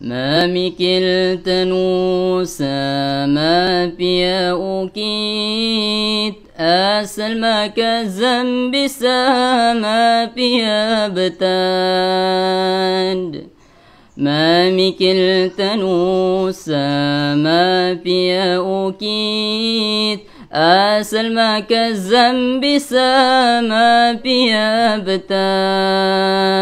ما مكلت نوسا ما بيا أوكيت. أسل ما كزم سما بيا بتاد. ما مكلت نوسا ما بيا أوكيت. أسل ما كزم سما بيا بتاد.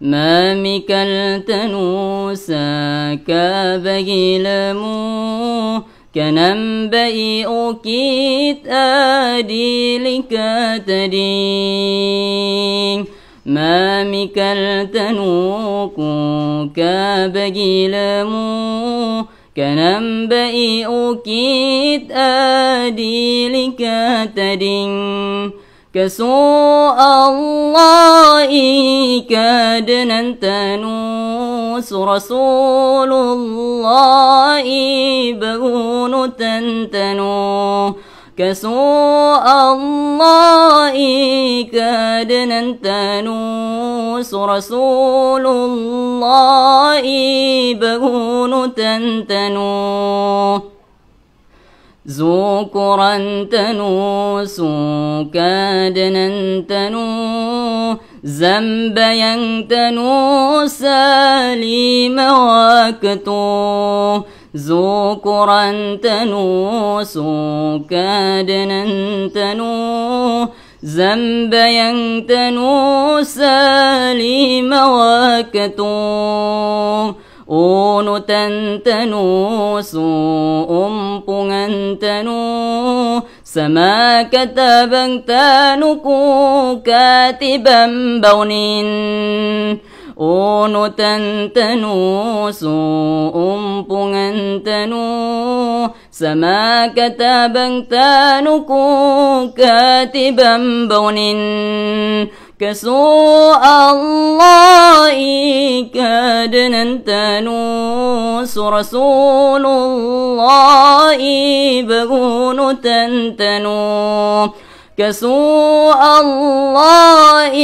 ما ميكل تنوسا كابجي لمو كنم بئي أوكيت آدي لكاترين ما ميكل تنوكو كابجي لمو كنم بئي أوكيت آدي لكاترين كسوء الله كادنا تنوس رسول الله بغون تنتنو. كسوء الله كادنا تنوس رسول الله بغون تنتنو. ذكرا تنو سوكادنا تنو زنبا ينتنو سليم وكتو ذكرا تنو سوكادنا تنو زنبا ينتنو Uno tantanu su umpungan tanu sama katabang tanu ku katibam baunin Uno tantanu su umpungan tanu sama katabang tanu ku katibam baunin كسوء الله كادنا تنوس رسول الله بغون تنتنو. كسوء الله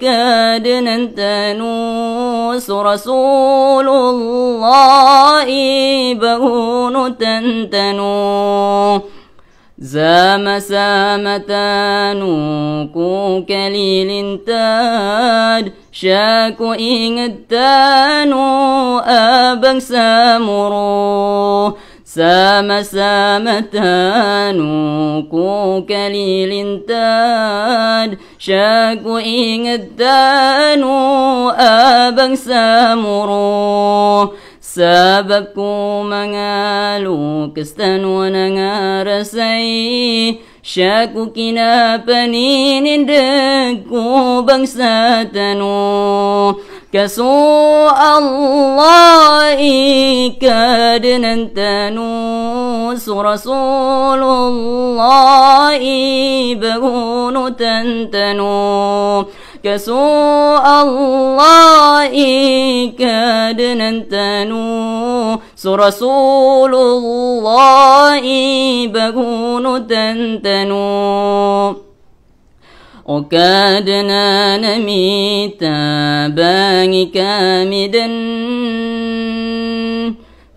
كادنا تنوس رسول الله بغون تنتنو. زام كليل تاد شاكو إنتانو أبن سامرو. سام سامتانو كو كليل تاد شاكو إنتانو أبن سامرو. سابكو مغالو كستان ونغار سي. شاكو كنا بنين دكو بانساتنو كسوء الله كاد ننتنوس رسول الله بغون تنتنو. كسوء الله كاد ننتنو رسول الله بغون تنتنو. وكادنا نميتا باني كامدا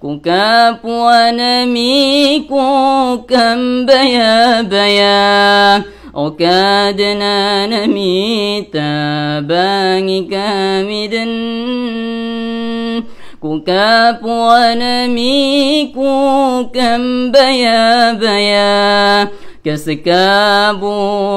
كوكاب ونمي كوكم بيا بيا. وكادنا نميت باني كامدا كوكاب ونمي كوكم بيا بيا. كسكاب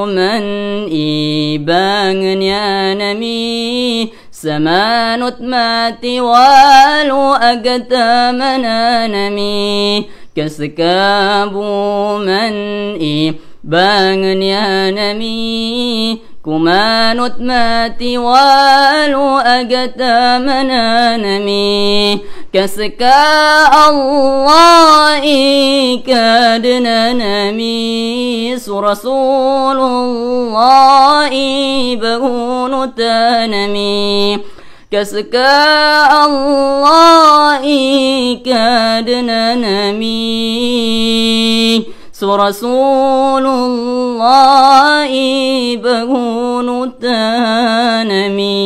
من إيبان يا نمي. سمانت ماتي والو أقتامنا نمي. كسكاب من إيبان bangun ya nami kumanut mati walu agata كسكا الله كادنا نميس رسول الله بهون تنمي. كسكا الله كادنا نمي رسول الله بهون تنمي.